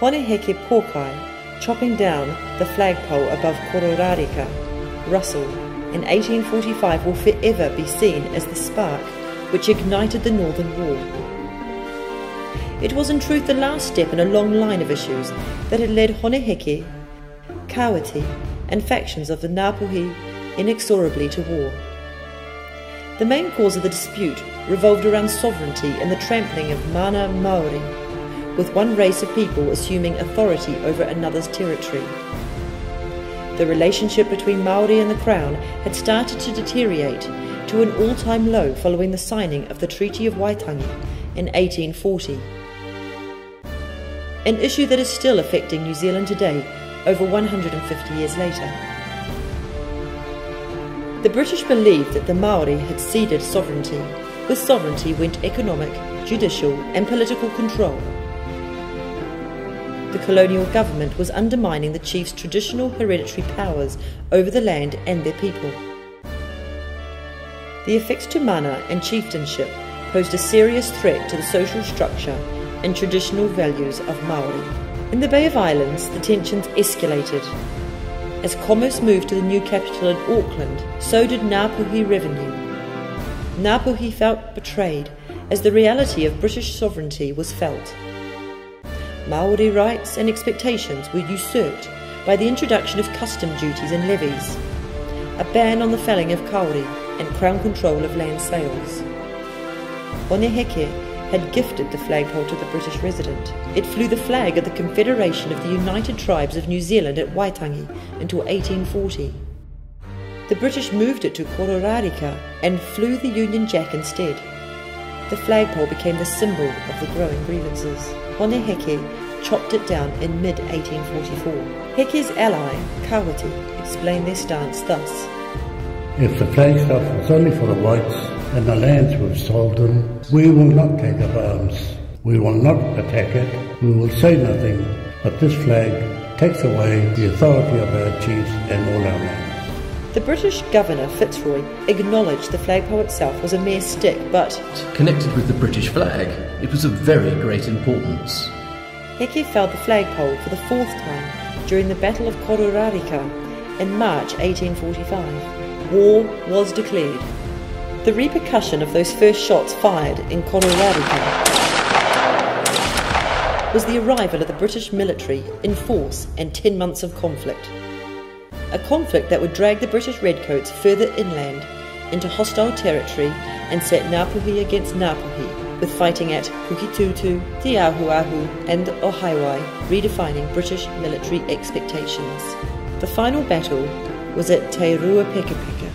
Hone Heke Pokai, chopping down the flagpole above Kororareka, Russell, in 1845 will forever be seen as the spark which ignited the Northern War. It was in truth the last step in a long line of issues that had led Hone Heke, Kawiti, and factions of the Ngāpuhi inexorably to war. The main cause of the dispute revolved around sovereignty and the trampling of mana Maori, with one race of people assuming authority over another's territory. The relationship between Maori and the Crown had started to deteriorate to an all time low following the signing of the Treaty of Waitangi in 1840. An issue that is still affecting New Zealand today, over 150 years later. The British believed that the Maori had ceded sovereignty. With sovereignty went economic, judicial, and political control. The colonial government was undermining the chiefs' traditional hereditary powers over the land and their people. The effects to mana and chieftainship posed a serious threat to the social structure and traditional values of Maori. In the Bay of Islands, the tensions escalated as commerce moved to the new capital in Auckland, so did Ngāpuhi revenue. Ngāpuhi felt betrayed as the reality of British sovereignty was felt. Maori rights and expectations were usurped by the introduction of custom duties and levies, a ban on the felling of kauri, and crown control of land sales. Hone Heke had gifted the flagpole to the British resident. It flew the flag of the Confederation of the United Tribes of New Zealand at Waitangi until 1840. The British moved it to Kororareka and flew the Union Jack instead. The flagpole became the symbol of the growing grievances. Hone Heke chopped it down in mid 1844. Heke's ally, Kawiti, explained their stance thus If the flagstaff was only for the whites, and the lands we've sold them, we will not take up arms. We will not attack it. We will say nothing. But this flag takes away the authority of our chiefs and all our lands. The British Governor Fitzroy acknowledged the flagpole itself was a mere stick, but connected with the British flag, it was of very great importance. Heke felled the flagpole for the fourth time during the Battle of Kororareka in March 1845. War was declared. The repercussion of those first shots fired in Kororareka was the arrival of the British military in force and 10 months of conflict. A conflict that would drag the British Redcoats further inland into hostile territory and set Ngāpuhi against Ngāpuhi, with fighting at Puketutu, Te Ahuahu and Ohaeawai, redefining British military expectations. The final battle was at Te Ruapekapeka